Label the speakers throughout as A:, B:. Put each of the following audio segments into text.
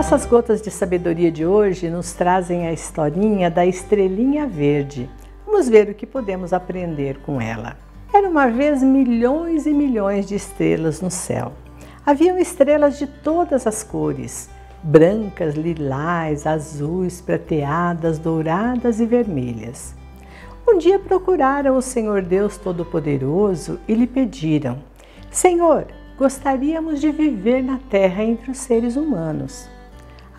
A: Nossas gotas de sabedoria de hoje nos trazem a historinha da estrelinha verde. Vamos ver o que podemos aprender com ela. Era uma vez milhões e milhões de estrelas no céu. Haviam estrelas de todas as cores: brancas, lilás, azuis, prateadas, douradas e vermelhas. Um dia procuraram o Senhor Deus Todo-Poderoso e lhe pediram: Senhor, gostaríamos de viver na terra entre os seres humanos.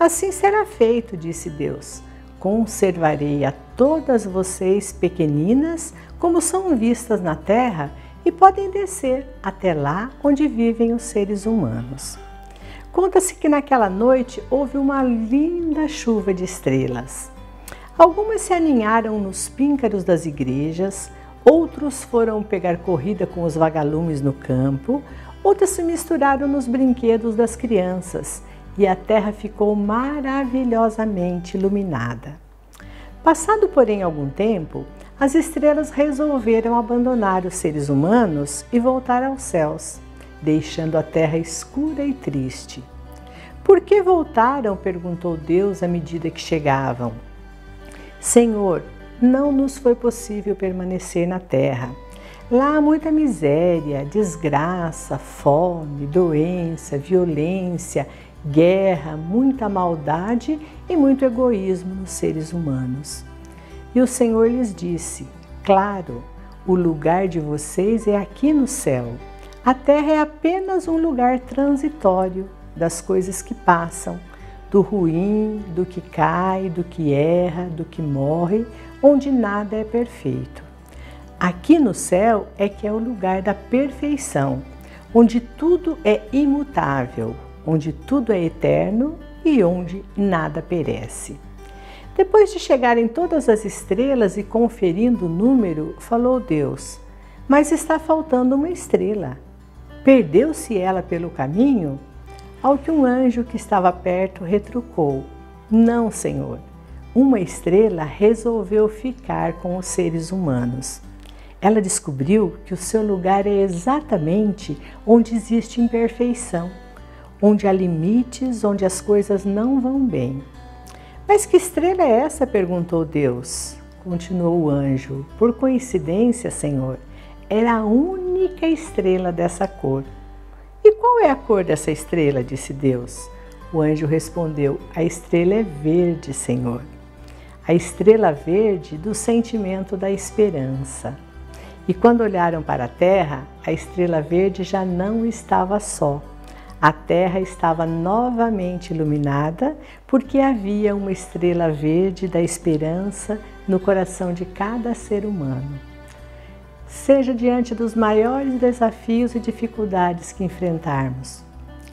A: Assim será feito, disse Deus. Conservarei a todas vocês pequeninas, como são vistas na terra, e podem descer até lá onde vivem os seres humanos. Conta-se que naquela noite houve uma linda chuva de estrelas. Algumas se aninharam nos píncaros das igrejas, outros foram pegar corrida com os vagalumes no campo, outras se misturaram nos brinquedos das crianças e a terra ficou maravilhosamente iluminada. Passado, porém, algum tempo, as estrelas resolveram abandonar os seres humanos e voltar aos céus, deixando a terra escura e triste. Por que voltaram? perguntou Deus à medida que chegavam. Senhor, não nos foi possível permanecer na terra. Lá há muita miséria, desgraça, fome, doença, violência guerra, muita maldade e muito egoísmo nos seres humanos. E o Senhor lhes disse: Claro, o lugar de vocês é aqui no céu. A terra é apenas um lugar transitório das coisas que passam, do ruim, do que cai, do que erra, do que morre, onde nada é perfeito. Aqui no céu é que é o lugar da perfeição, onde tudo é imutável, onde tudo é eterno e onde nada perece. Depois de chegarem todas as estrelas e conferindo o número, falou Deus: Mas está faltando uma estrela. Perdeu-se ela pelo caminho? Ao que um anjo que estava perto retrucou: Não, Senhor. Uma estrela resolveu ficar com os seres humanos. Ela descobriu que o seu lugar é exatamente onde existe imperfeição onde há limites, onde as coisas não vão bem. Mas que estrela é essa? perguntou Deus. Continuou o anjo. Por coincidência, Senhor, era a única estrela dessa cor. E qual é a cor dessa estrela? disse Deus. O anjo respondeu: A estrela é verde, Senhor. A estrela verde do sentimento da esperança. E quando olharam para a terra, a estrela verde já não estava só a terra estava novamente iluminada porque havia uma estrela verde da esperança no coração de cada ser humano. Seja diante dos maiores desafios e dificuldades que enfrentarmos,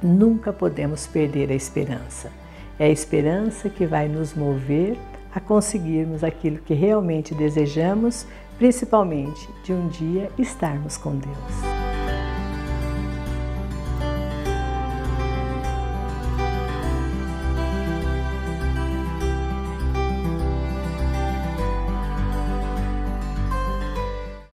A: nunca podemos perder a esperança. É a esperança que vai nos mover a conseguirmos aquilo que realmente desejamos, principalmente de um dia estarmos com Deus.